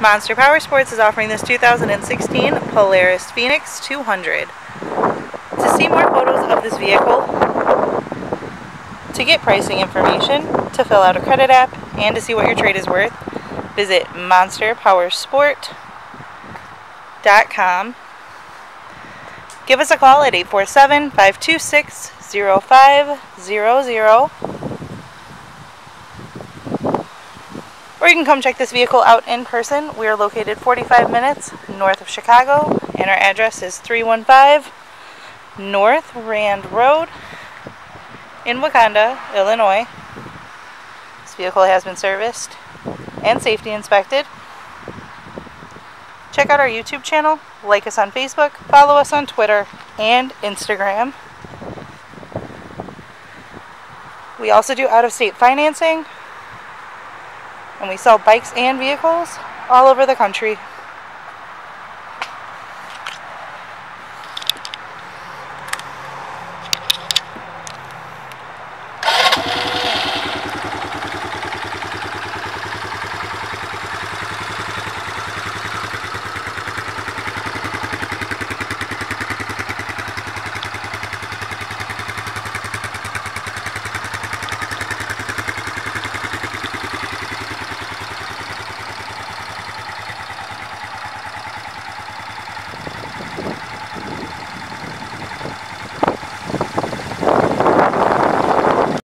Monster Power Sports is offering this 2016 Polaris Phoenix 200. To see more photos of this vehicle, to get pricing information, to fill out a credit app, and to see what your trade is worth, visit monsterpowersport.com. Give us a call at 847 526 0500 Or you can come check this vehicle out in person. We are located 45 minutes north of Chicago, and our address is 315 North Rand Road in Wauconda, Illinois. This vehicle has been serviced and safety inspected. Check out our YouTube channel, like us on Facebook, follow us on Twitter and Instagram. We also do out-of-state financing and we sell bikes and vehicles all over the country.